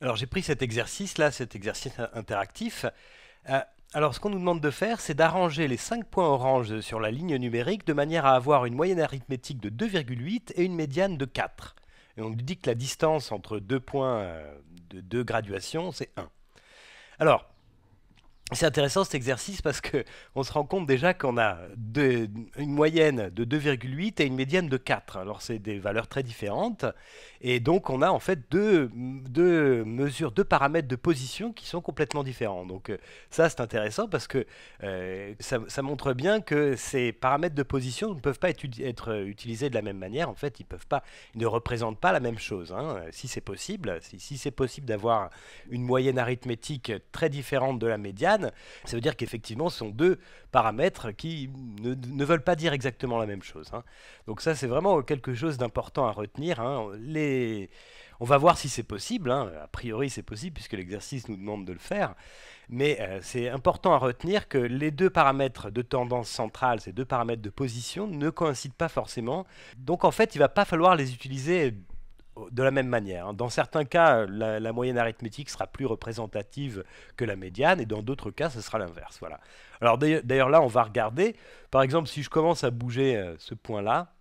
Alors j'ai pris cet exercice-là, cet exercice interactif. Euh, alors ce qu'on nous demande de faire, c'est d'arranger les 5 points orange sur la ligne numérique de manière à avoir une moyenne arithmétique de 2,8 et une médiane de 4. Et on nous dit que la distance entre deux points euh, de deux graduations, c'est 1. Alors, c'est intéressant cet exercice parce que on se rend compte déjà qu'on a une moyenne de 2,8 et une médiane de 4. Alors c'est des valeurs très différentes et donc on a en fait deux, mesures, deux paramètres de position qui sont complètement différents. Donc euh, ça c'est intéressant parce que euh, ça, montre bien que ces paramètres de position ne peuvent pas être, utilisés de la même manière. En fait ils ne représentent pas la même chose. Hein. Si c'est possible, si c'est possible d'avoir une moyenne arithmétique très différente de la médiane ça veut dire qu'effectivement, ce sont deux paramètres qui ne, veulent pas dire exactement la même chose. Hein. Donc ça, c'est vraiment quelque chose d'important à retenir. Hein. On va voir si c'est possible. Hein. A priori, c'est possible puisque l'exercice nous demande de le faire. Mais euh, c'est important à retenir que les deux paramètres de tendance centrale, ces deux paramètres de position, ne coïncident pas forcément. Donc en fait, il ne va pas falloir les utiliser de la même manière. Hein. Dans certains cas, la, moyenne arithmétique sera plus représentative que la médiane, et dans d'autres cas, ce sera l'inverse. Voilà. Alors d'ailleurs là, on va regarder. Par exemple, si je commence à bouger euh, ce point-là,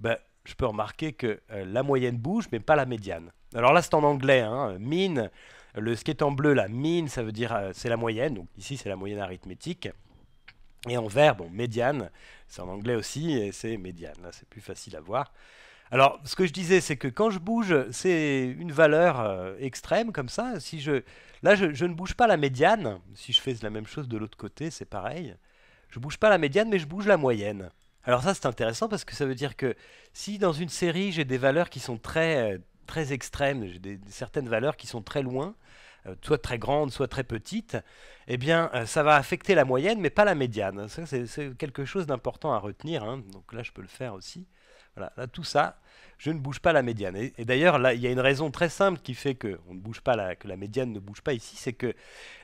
ben, je peux remarquer que euh, la moyenne bouge, mais pas la médiane. Alors là, c'est en anglais. Hein. Mean, le, ce qui est en bleu là, mean, ça veut dire euh, c'est la moyenne. Donc ici, c'est la moyenne arithmétique. Et en vert, bon, médiane, c'est en anglais aussi, et c'est médiane. Là, c'est plus facile à voir. Alors, ce que je disais, c'est que quand je bouge, c'est une valeur euh, extrême comme ça. Si je, là, je, ne bouge pas la médiane. Si je fais la même chose de l'autre côté, c'est pareil. Je bouge pas la médiane, mais je bouge la moyenne. Alors ça, c'est intéressant parce que ça veut dire que si dans une série, j'ai des valeurs qui sont très, euh, très extrêmes, j'ai certaines valeurs qui sont très loin, euh, soit très grandes, soit très petites, eh bien, ça va affecter la moyenne, mais pas la médiane. Ça, c'est quelque chose d'important à retenir. Hein. Donc là, je peux le faire aussi. Voilà, là, tout ça, je ne bouge pas la médiane. Et, d'ailleurs, il y a une raison très simple qui fait que la médiane ne bouge pas ici, c'est que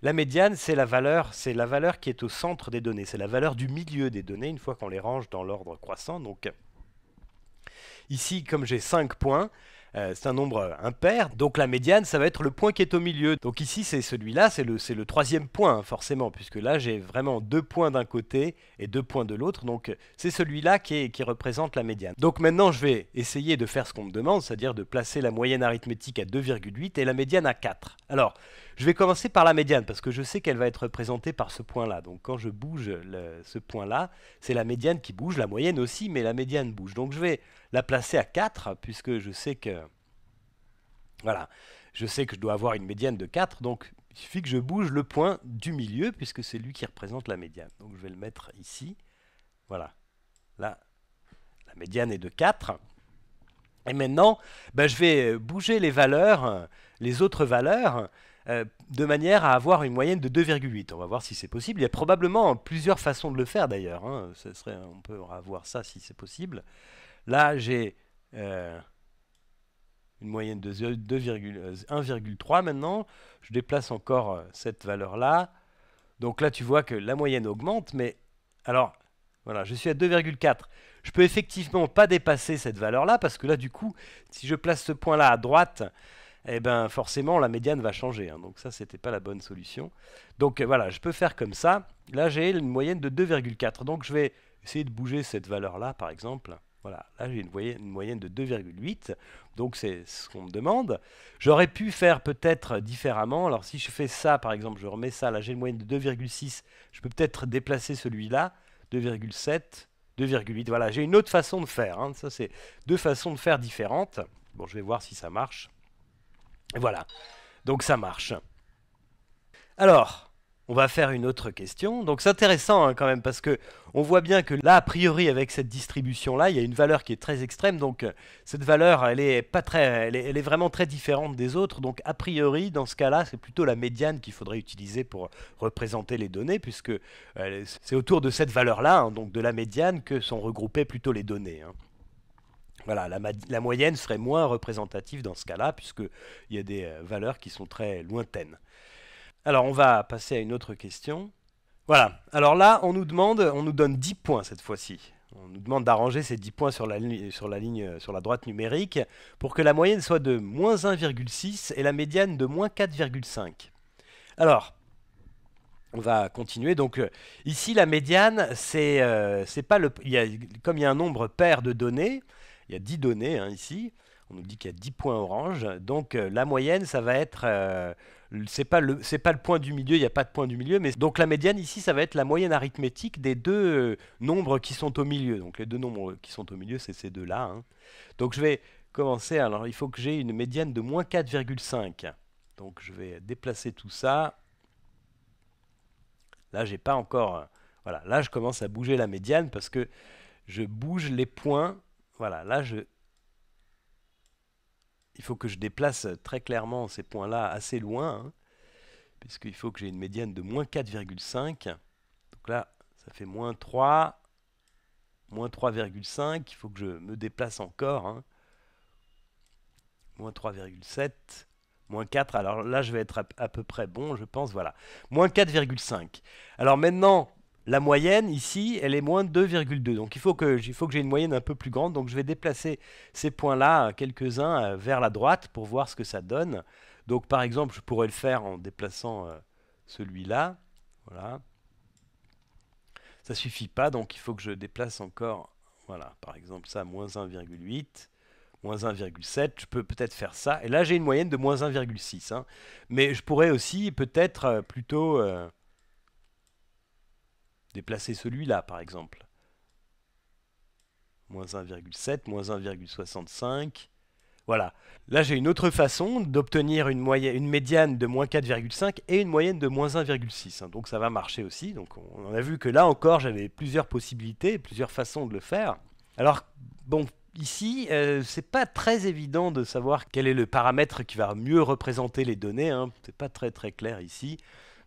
la médiane, c'est la valeur, c'est la valeur qui est au centre des données, c'est la valeur du milieu des données une fois qu'on les range dans l'ordre croissant. Donc ici, comme j'ai 5 points, euh, c'est un nombre impair, donc la médiane, ça va être le point qui est au milieu. Donc ici, c'est celui-là, c'est le, le, troisième point, hein, forcément, puisque là, j'ai vraiment deux points d'un côté et deux points de l'autre, donc c'est celui-là qui, qui, représente la médiane. Donc maintenant, je vais essayer de faire ce qu'on me demande, c'est-à-dire de placer la moyenne arithmétique à 2,8 et la médiane à 4. Alors, je vais commencer par la médiane, parce que je sais qu'elle va être représentée par ce point-là. Donc quand je bouge ce point-là, c'est la médiane qui bouge, la moyenne aussi, mais la médiane bouge. Donc je vais la placer à 4, puisque je sais que... Voilà, je sais que je dois avoir une médiane de 4, donc il suffit que je bouge le point du milieu, puisque c'est lui qui représente la médiane. Donc je vais le mettre ici. Voilà, là, la médiane est de 4. Et maintenant, ben, je vais bouger les valeurs, les autres valeurs, euh, de manière à avoir une moyenne de 2,8. On va voir si c'est possible. Il y a probablement plusieurs façons de le faire d'ailleurs. Hein. on peut avoir ça si c'est possible. Là, j'ai euh, une moyenne de 1,3 euh, maintenant. Je déplace encore cette valeur-là. Donc là, tu vois que la moyenne augmente, mais alors, voilà, je suis à 2,4. Je peux effectivement pas dépasser cette valeur-là, parce que là, du coup, si je place ce point-là à droite, eh ben forcément la médiane va changer. Hein. donc ça, c'était pas la bonne solution. Donc euh, voilà, je peux faire comme ça. Là, j'ai une moyenne de 2,4. Donc je vais essayer de bouger cette valeur-là, par exemple. Voilà, là j'ai une, moyenne de 2,8, donc c'est ce qu'on me demande. J'aurais pu faire peut-être différemment. Alors si je fais ça, par exemple, je remets ça, là j'ai une moyenne de 2,6, je peux peut-être déplacer celui-là, 2,7, 2,8. Voilà, j'ai une autre façon de faire. Hein. Ça, c'est deux façons de faire différentes. Bon, je vais voir si ça marche. Voilà, donc ça marche. Alors, on va faire une autre question. Donc c'est intéressant hein, quand même parce que on voit bien que là, a priori, avec cette distribution-là, il y a une valeur qui est très extrême. Donc euh, cette valeur, elle est pas très, elle est, vraiment très différente des autres. Donc a priori, dans ce cas-là, c'est plutôt la médiane qu'il faudrait utiliser pour représenter les données, puisque euh, c'est autour de cette valeur-là, hein, donc de la médiane, que sont regroupées plutôt les données. Hein. Voilà, la, moyenne serait moins représentative dans ce cas-là, puisqu'il y a des euh, valeurs qui sont très lointaines. Alors, on va passer à une autre question. Voilà, alors là, on nous demande, on nous donne 10 points cette fois-ci. on nous demande d'arranger ces 10 points sur la, sur la droite numérique pour que la moyenne soit de moins 1,6 et la médiane de moins 4,5. Alors, on va continuer. Donc euh, ici, la médiane, c'est euh, pas le. comme il y a un nombre pair de données, il y a 10 données hein, ici. On nous dit qu'il y a 10 points orange. Donc euh, la moyenne, ça va être. le c'est pas le point du milieu. Il n'y a pas de point du milieu. Mais donc la médiane ici, ça va être la moyenne arithmétique des deux nombres qui sont au milieu. Donc les deux nombres qui sont au milieu, c'est ces deux là. Hein. Donc je vais commencer. Alors il faut que j'ai une médiane de moins 4,5. Donc je vais déplacer tout ça. Là, j'ai pas encore. Euh, voilà, là, je commence à bouger la médiane parce que je bouge les points. Voilà, là, je. Il faut que je déplace très clairement ces points-là assez loin, hein, puisqu'il faut que j'ai une médiane de moins 4,5. Donc là, ça fait moins 3, moins 3,5. Il faut que je me déplace encore. Hein. Moins 3,7 moins 4. Alors là, je vais être à, peu près bon, je pense. Voilà. Moins 4,5. Alors maintenant, la moyenne ici, elle est moins 2,2. Donc il faut que, j'ai une moyenne un peu plus grande. Donc je vais déplacer ces points-là, quelques-uns, euh, vers la droite pour voir ce que ça donne. Donc par exemple, je pourrais le faire en déplaçant euh, celui-là. Voilà. Ça suffit pas, donc il faut que je déplace encore, voilà, par exemple ça, moins 1,8 moins 1,7, je peux peut-être faire ça. Et là, j'ai une moyenne de moins 1,6. Hein. Mais je pourrais aussi peut-être euh, plutôt euh, déplacer celui-là, par exemple. Moins 1,7, moins 1,65. Voilà. Là, j'ai une autre façon d'obtenir une, une médiane de moins 4,5 et une moyenne de moins 1,6. Hein. Donc ça va marcher aussi. Donc on a vu que là encore, j'avais plusieurs possibilités, plusieurs façons de le faire. Alors, bon, Ici, euh, c'est pas très évident de savoir quel est le paramètre qui va mieux représenter les données. Hein. C'est pas très très clair ici.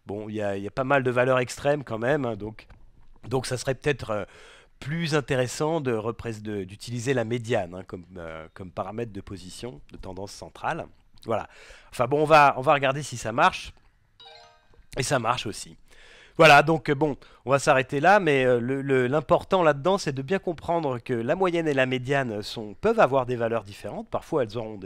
Bon, il y, a pas mal de valeurs extrêmes quand même, hein, donc, donc ça serait peut-être euh, plus intéressant d'utiliser la médiane hein, comme, euh, comme paramètre de position, de tendance centrale. Voilà. Enfin bon, on va, on va regarder si ça marche. Et ça marche aussi. Voilà, donc euh, bon, on va s'arrêter là, mais euh, l'important là-dedans, c'est de bien comprendre que la moyenne et la médiane peuvent avoir des valeurs différentes. Parfois, elles auront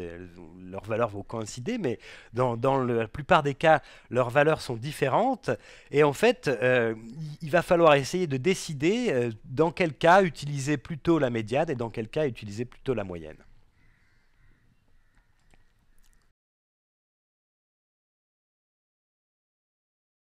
leurs valeurs vont coïncider, mais dans, la plupart des cas, leurs valeurs sont différentes. Et en fait, euh, il va falloir essayer de décider dans quel cas utiliser plutôt la médiane et dans quel cas utiliser plutôt la moyenne.